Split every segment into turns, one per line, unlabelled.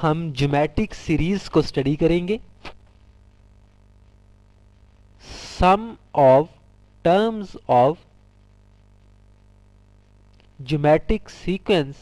हम geometric series को study करेंगे। Sum of terms of geometric sequence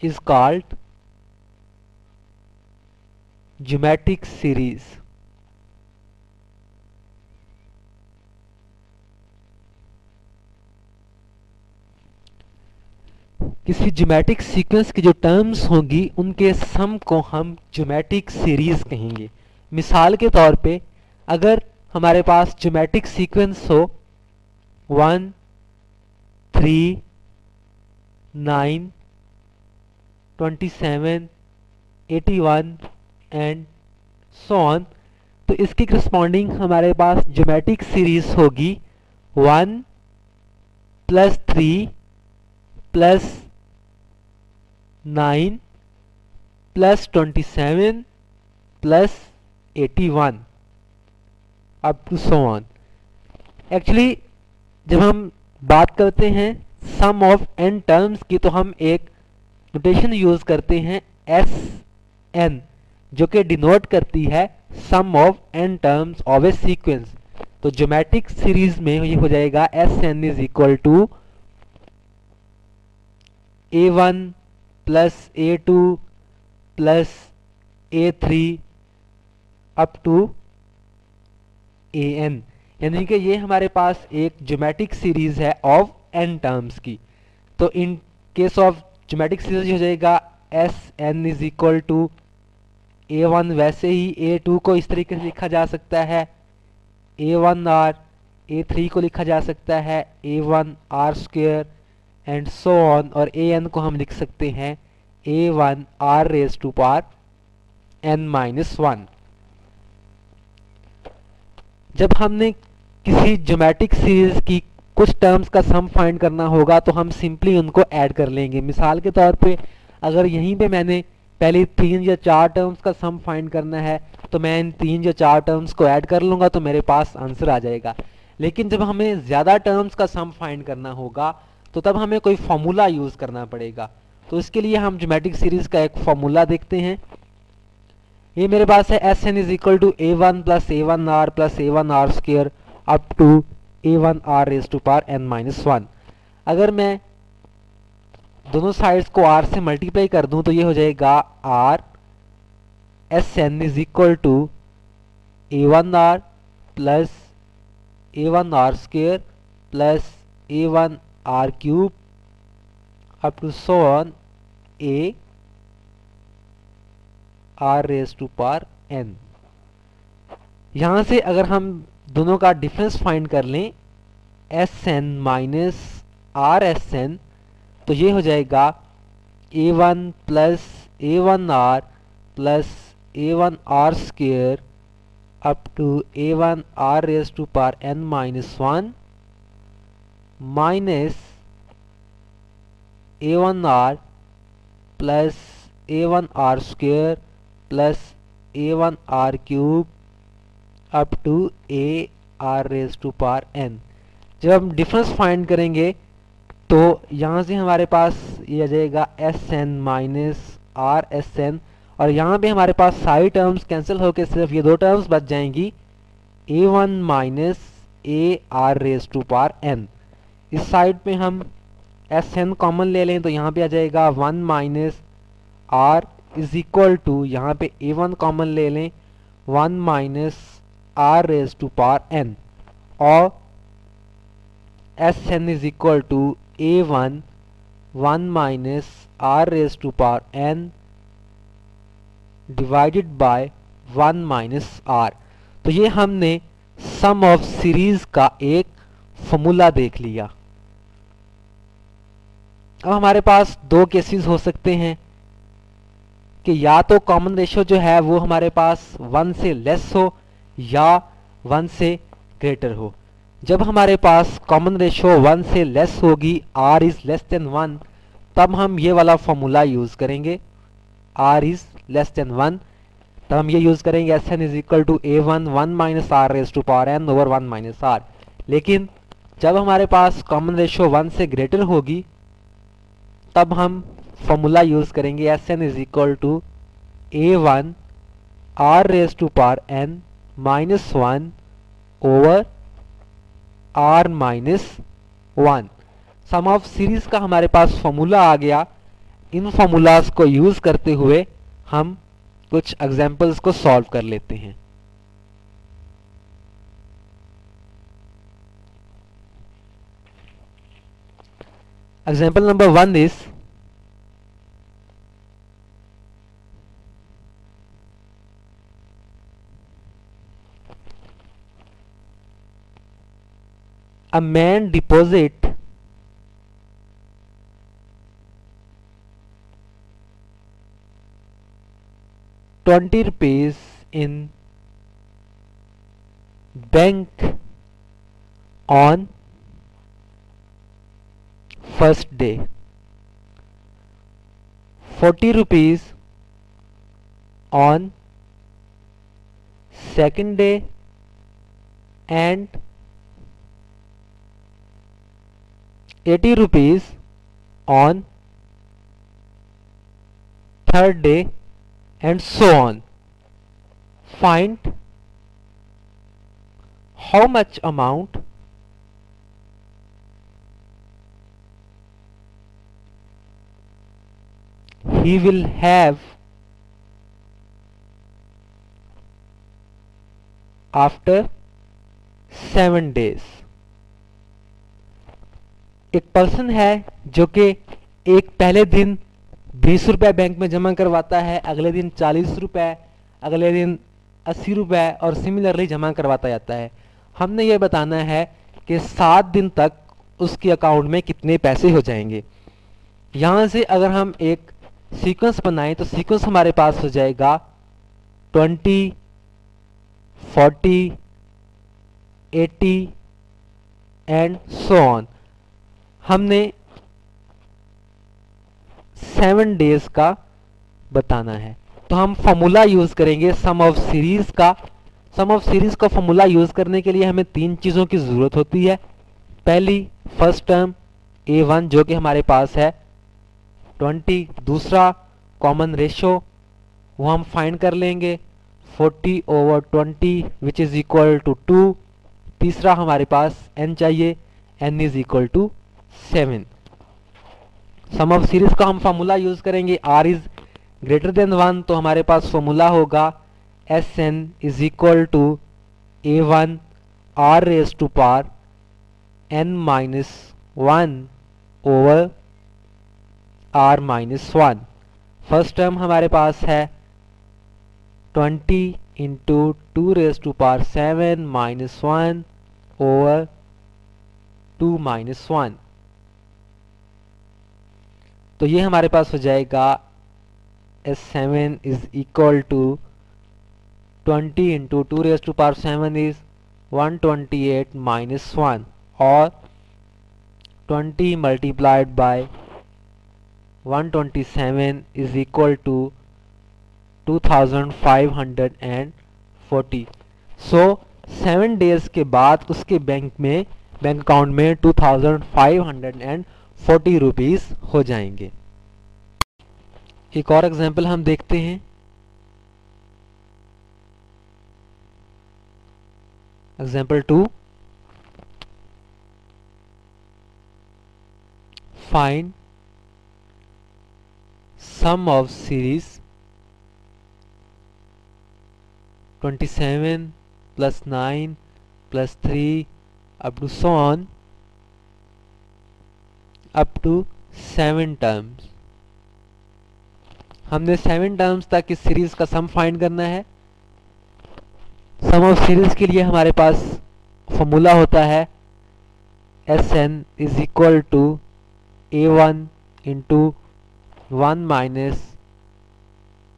is called geometric series किसी geometric sequence की जो टर्म्स होंगी, उनके सम को हम ज्योमेट्रिक सीरीज़ कहेंगे। मिसाल के तौर पे, अगर हमारे पास ज्योमेट्रिक सीक्वेंस हो one three nine twenty seven eighty one and so on तो इसकी करस्पॉन्डिंग हमारे पास ज्योमेट्रिक सीरीज़ होगी। One plus three plus nine plus twenty seven plus eighty one up to so on actually जब हम बात करते हैं सम ऑफ़ एन टर्म्स की तो हम एक नोटेशन यूज़ करते हैं एस एन जो कि डिनोट करती है sum of n terms of a sequence तो ज्योमेट्रिक सीरीज़ में ये हो जाएगा s n is equal to a one plus a two plus a three up to a n यानी कि ये हमारे पास एक जोमेटिक सीरीज़ है ऑफ़ एन टर्म्स की। तो in case of geometric series हो जाएगा s n is equal to a one वैसे ही ए टू को इस तरीके से लिखा जा सकता है। A one r a three को लिखा जा सकता है। A one r square and so on और ए एन को हम लिख सकते हैं a one r raise to power n minus one जब हमने किसी ज्योमेट्रिक सीरीज़ की कुछ टर्म्स का सम फाइंड करना होगा तो हम सिंपली उनको ऐड कर लेंगे। मिसाल के तौर पे, अगर यहीं पे मैंने पहले तीन या चार टर्म्स का सम फाइंड करना है तो मैं इन तीन या चार टर्म्स को ऐड कर लूँगा तो मेरे पास आंसर आ जाएगा। लेकिन जब हमें ज़्यादा टर्म्स का सम फाइंड करना होगा तो तब हमें कोई फॉर्मूला यूज़ करना पड़ेगा। तो इसके लिए हम जोमेटिक सीरीज़ का एक फॉर्मूला देखते हैं। ये मेरे पास है s n is equal to a one plus a one r plus a one r square up to a one r raise to power n minus one अगर मैं दोनों साइड्स को आर से मल्टीप्लाई कर दूँ तो ये हो जाएगा r s n is equal to a one r plus a one r square plus a one r cube up to so on a r raise to power n यहाँ से अगर हम दोनों का डिफरेंस फाइंड कर लें s n minus r s n तो ये हो जाएगा a one plus a one r plus a one r square up to a one r raise to power n minus one minus a one r plus a one r square plus a one r cube up to a r raise to power n जब हम difference find करेंगे तो यहाँ से हमारे पास ये आ जाएगा s n minus r s n और यहाँ पे हमारे पास सारी टर्म्स कैंसिल होकर सिर्फ़ ये दो टर्म्स बच जाएँगी a one minus a r raise to power n इस साइड पे हम एस एन कॉमन ले लें तो यहाँ पे आ जाएगा one minus r is equal to यहाँ पे ए वन कॉमन ले लें one minus r raise to power n और s n is equal to a one one minus r raise to power n divided by one minus r तो ये हमने sum of series का एक formula देख लिया। अब हमारे पास दो केसेस हो सकते हैं कि या तो कॉमन रेशियो जो है वो हमारे पास वन से लेस हो या वन से ग्रेटर हो। जब हमारे पास कॉमन रेशियो वन से लेस होगी r is less than one तब हम ये वाला फॉर्मूला यूज़ करेंगे। R is less than one तब हम ये यूज़ करेंगे s n is equal to a one one minus r raise to power n over one minus r लेकिन जब हमारे पास कॉमन रेशियो वन से ग्रेटर होगी तब हम फॉर्मूला यूज़ करेंगे s n is equal to a one r raise to power n minus one over r minus one sum of series का हमारे पास फॉर्मूला आ गया। इन फॉर्मूलाज को यूज़ करते हुए हम कुछ एग्जाम्पल्स को सॉल्व कर लेते हैं। Example number 1 is a man deposit twenty rupees in bank on first day 40 rupees on second day and 80 rupees on third day and so on. Find how much amount he will have after 7 days. एक person है जो कि एक पहले दिन बीस रुपए bank में जमा करवाता है, अगले दिन चालीस रुपए, अगले दिन अस्सी रुपए और सिमिलरली जमा करवाता जाता है हमने ये बताना है कि सात दिन तक उसके अकाउंट में कितने पैसे हो जाएँगे यहाँ से अगर हम एक सीक्वेंस बनाएँ तो सीक्वेंस हमारे पास हो जाएगा twenty forty eighty and so on हमने सेवन डेज़ का बताना है। तो हम फॉर्मूला यूज़ करेंगे सम ऑफ़ सीरीज़ का। सम ऑफ़ सीरीज़ का फॉर्मूला यूज़ करने के लिए हमें तीन चीज़ों की ज़रूरत होती है। पहली फ़र्स्ट टर्म ए वन जो कि हमारे पास है। ट्वेंटी दूसरा कॉमन रेशो वो हम फाइंड कर लेंगे। Forty over twenty which is equal to two तीसरा हमारे पास एन चाहिए n is equal to seven sum of series का हम फॉर्मूला यूज़ करेंगे। R is greater than one तो हमारे पास फॉर्मूला होगा। S n is equal to a one r raise to power n minus one over r minus one first term हमारे पास है twenty into two raise to power seven minus one over two minus one तो ये हमारे पास हो जाएगा S seven is equal to twenty into two raise to power seven is one twenty eight minus one और twenty multiplied by one twenty seven is equal to two thousand five hundred and forty so seven days के बाद उसके bank में bank account में two thousand five hundred and forty rupees हो जाएँगे। एक और एग्ज़ाम्पल हम देखते हैं। Example to find sum of series 27 plus 9 plus 3 up to so on, up to seven terms हमने सेवन टर्म्स तक इस सीरीज़ का सम फाइंड करना है। सम ऑफ़ सीरीज़ के लिए हमारे पास फॉर्मूला होता है S n is equal to a one into one minus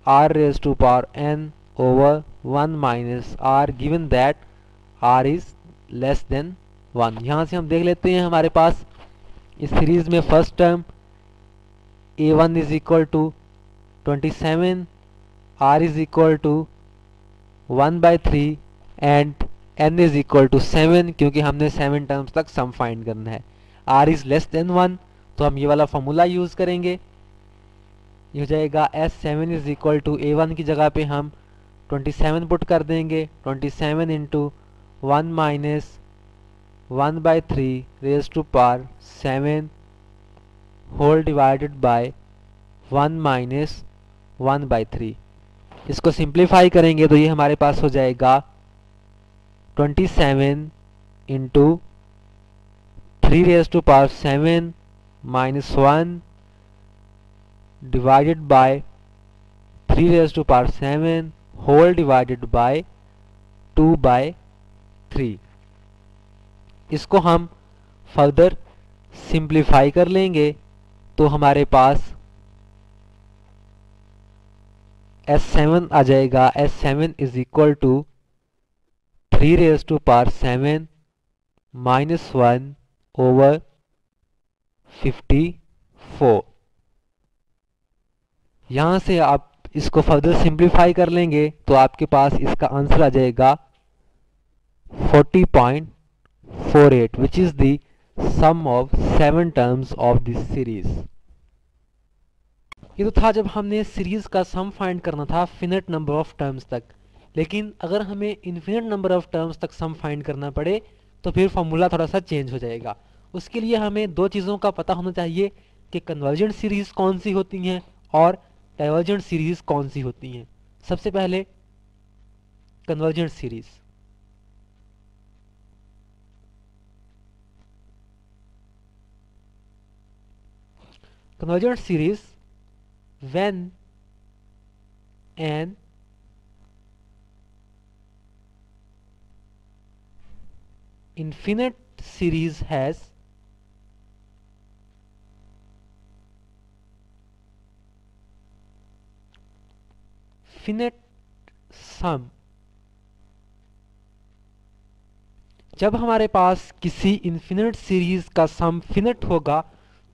r raise to power n over one minus r given that r is less than one. यहाँ से हम देख लेते हैं हमारे पास इस सीरीज़ में first term a one is equal to twenty seven, r is equal to one by three, and n is equal to seven, क्योंकि हमने सेवन टर्म्स तक सम फाइंड करना है। R is less than one तो हम ये वाला formula use करेंगे। ये हो जाएगा S seven is equal to a one की जगह पे हम ट्वेंटी सेवन पुट कर देंगे। Twenty seven into one minus one by three raise to power seven whole divided by one minus one by three इसको सिंप्लीफाई करेंगे तो ये हमारे पास हो जाएगा twenty seven into three raise to power seven minus one divided by three raise to power seven whole divided by two by three इसको हम फर्दर सिंप्लीफाई कर लेंगे तो हमारे पास एस सेवन आ जाएगा। S seven is equal to three raise to power seven minus one over fifty four यहाँ से आप इसको फर्दर सिंप्लीफाई कर लेंगे तो आपके पास इसका आंसर आ जाएगा forty point four eight which is seven terms of this series ये तो था जब हमने सीरीज़ का सम फाइंड करना था फिनिट नंबर ऑफ़ टर्म्स तक। लेकिन अगर हमें इन्फिनिट नंबर ऑफ़ टर्म्स तक सम फाइंड करना पड़े तो फिर फॉर्मूला थोड़ा सा चेंज हो जाएगा। उसके लिए हमें दो चीज़ों का पता होना चाहिए कि कन्वर्जेंट सीरीज़ कौन सी होती हैं और डाइवर्जेंट सीरीज़ कौन सी होती हैं? सबसे पहले convergent series convergent series when an infinite series has finite sum जब हमारे पास किसी इन्फिनिट सीरीज़ का सम फिनिट होगा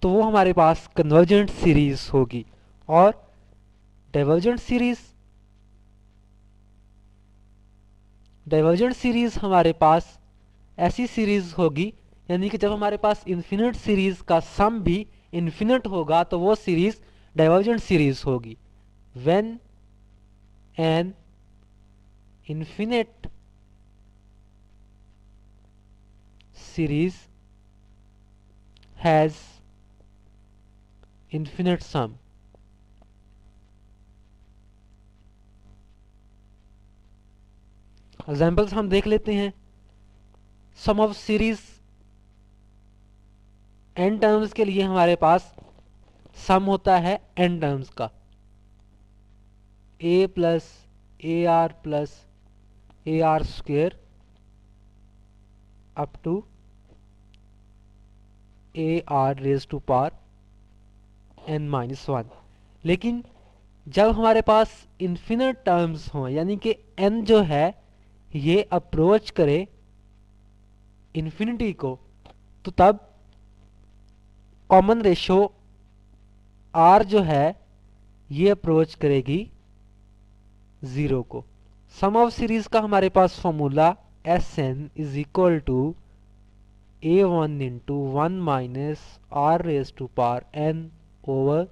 तो वो हमारे पास कन्वर्जेंट सीरीज़ होगी। और डाइवर्जेंट सीरीज़ डाइवर्जेंट सीरीज़ हमारे पास ऐसी सीरीज़ होगी, यानी कि जब हमारे पास इन्फिनिट सीरीज़ का सम भी इन्फिनिट होगा तो वो सीरीज़ डाइवर्जेंट सीरीज़ होगी। When an infinite series has infinite sum. Examples हम देख लेते हैं। Sum of series n terms के लिए हमारे पास सम होता है एन टर्म्स का। A plus a r plus a r square up to a r raise to power n minus one लेकिन जब हमारे पास इन्फिनट टर्म्स हों, यानी कि एन जो है, ये अप्रोच करे इन्फिनिटी को तो तब कॉमन रेशो आर जो है, ये अप्रोच करेगी ज़ीरो को। सम ऑफ़ सीरीज़ का हमारे पास formula S n is equal to a one into one minus r raise to power n over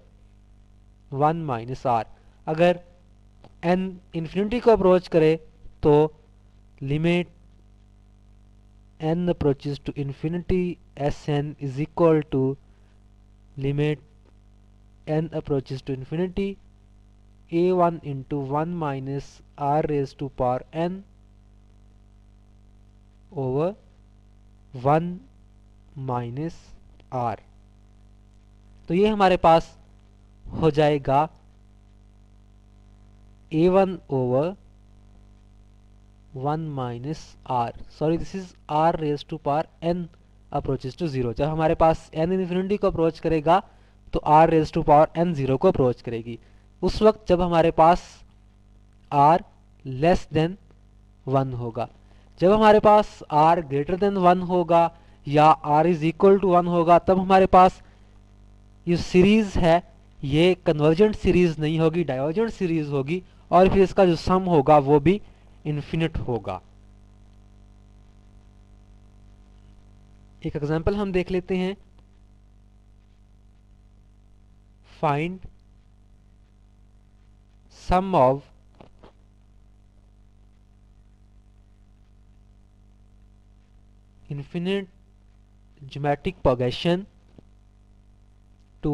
one minus r. अगर एन इन्फिनिटी को अप्रोच करे तो limit n approaches to infinity S n is equal to limit n approaches to infinity a one into one minus r raise to power n over one minus r तो ये हमारे पास हो जाएगा a one over one minus r sorry this is r raise to power n approaches to zero जब हमारे पास n infinity को अप्रोच करेगा तो r raise to power n zero को अप्रोच करेगी। उस वक्त जब हमारे पास आर लेस देन वन होगा। जब हमारे पास आर ग्रेटर देन वन होगा या r is equal to one होगा, तब हमारे पास ये सीरीज़ है, ये कन्वर्जेंट सीरीज़ नहीं होगी डाइवर्जेंट सीरीज़ होगी और फिर इसका जो सम होगा वो भी इन्फिनिट होगा। एक एग्जांपल हम देख लेते हैं। Find sum of infinite geometric progression 2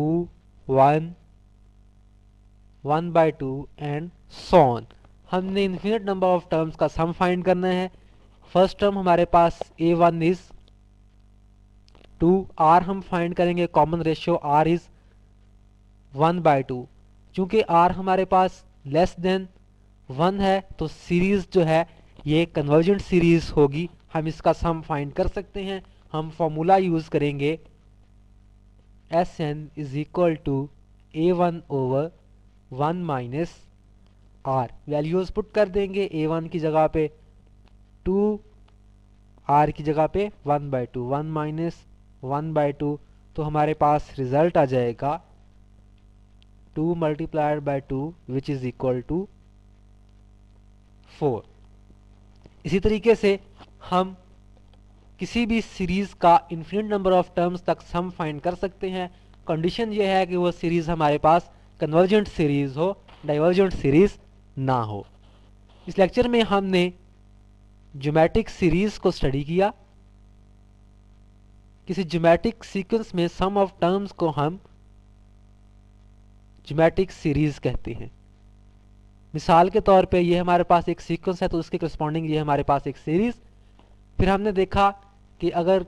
1 1 by 2 and so on. हमने इन्फिनिट नंबर ऑफ़ टर्म्स का सम फाइंड करना है। फ़र्स्ट टर्म हमारे पास a one is two r हम फाइंड करेंगे common ratio r is one by two चूँकि r हमारे पास लेस देन वन है तो सीरीज़ जो है, ये कन्वर्जेंट सीरीज़ होगी। हम इसका सम फाइंड कर सकते हैं। हम फॉर्मूला यूज़ करेंगे। S n is equal to a one over one minus r values put कर देंगे ए वन की जगह पे। टू आर की जगह पे one by two one minus one by two तो हमारे पास रिज़ल्ट आ जाएगा। Two multiplied by two which is equal to four इसी तरीके से हम किसी भी सीरीज़ का इन्फिनिट नंबर ऑफ़ टर्म्स तक सम फाइंड कर सकते हैं। कंडीशन ये है कि वो सीरीज़ हमारे पास कन्वर्जेंट सीरीज़ हो डाइवर्जेंट सीरीज़ ना हो। इस लेक्चर में हमने ज्योमेट्रिक सीरीज़ को स्टडी किया। किसी ज्योमेट्रिक सीक्वेंस में सम ऑफ़ टर्म्स को हम ज्योमेट्रिक सीरीज़ कहते हैं। मिसाल के तौर पे ये हमारे पास एक सीक्वेंस है तो उसके करस्पॉन्डिंग ये हमारे पास एक सीरीज़ फिर हमने देखा कि अगर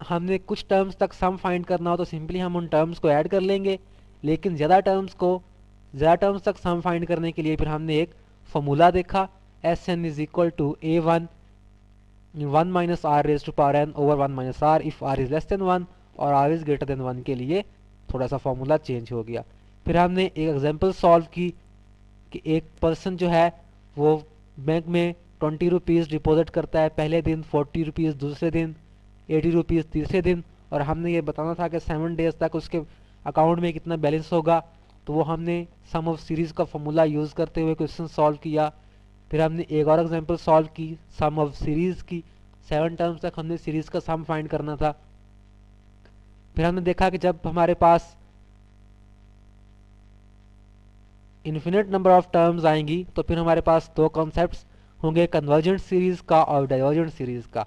हमने कुछ टर्म्स तक सम फाइंड करना हो तो सिंपली हम उन टर्म्स को ऐड कर लेंगे। लेकिन ज़्यादा टर्म्स को, ज़्यादा टर्म्स तक सम फाइंड करने के लिए फिर हमने एक फॉर्मूला देखा। S n is equal to a one one minus r raise to power n over one minus r if r is less than one और r is greater than one के लिए थोड़ा सा फॉर्मूला चेंज हो गया। फिर हमने एक एग्ज़ाम्पल सॉल्व की कि एक पर्सन जो है, वो बैंक में ट्वेंटी रुपीज़ डिपॉजिट करता है पहले दिन फोर्टी रुपीज़ दूसरे दिन एटी रुपीज़ तीसरे दिन और हमने ये बताना था कि सेवन डेज़ तक उसके अकाउंट में कितना बैलेंस होगा। तो वो हमने सम ऑफ़ सीरीज़ का फॉर्मूला यूज़ करते हुए क्वेश्चन सॉल्व किया। फिर हमने एक और एग्जांपल सॉल्व की सम ऑफ़ सीरीज़ की। सेवन टर्म्स तक हमने सीरीज़ का सम फाइंड करना था। फिर हमने देखा कि जब हमारे पास इन्फिनिट नंबर ऑफ़ टर्म्स आएँगी तो फिर हमारे पास दो कॉन्सेप्ट होंगे कन्वर्जेंट सीरीज़ का और डाइवर्जेंट सीरीज़ का।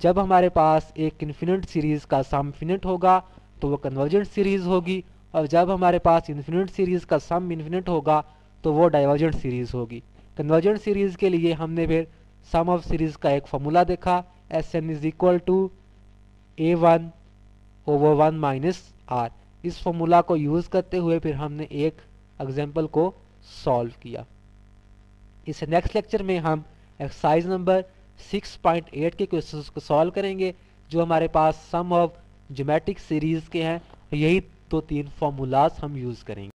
जब हमारे पास एक इन्फिनिट सीरीज़ का सम इन्फिनिट होगा तो वो कन्वर्जेंट सीरीज़ होगी, और जब हमारे पास इन्फिनिट सीरीज़ का सम इन्फिनिट होगा तो वो डाइवर्जेंट सीरीज़ होगी। कन्वर्जेंट सीरीज़ के लिए हमने फिर सम ऑफ़ सीरीज़ का एक फॉर्मूला देखा S n is equal to a one over one minus r इस फॉर्मूला को यूज़ करते हुए फिर हमने एक एग्ज़ाम्पल को सॉल्व किया। इस नेक्स्ट लेक्चर में हम एक्सरसाइज नंबर 6.8 के क्वेश्चंस को सॉल्व करेंगे, जो हमारे पास सम ऑफ़ जोमेटिक सीरीज़ के हैं। यही दो तो तीन फॉर्मूलाज हम यूज़ करेंगे।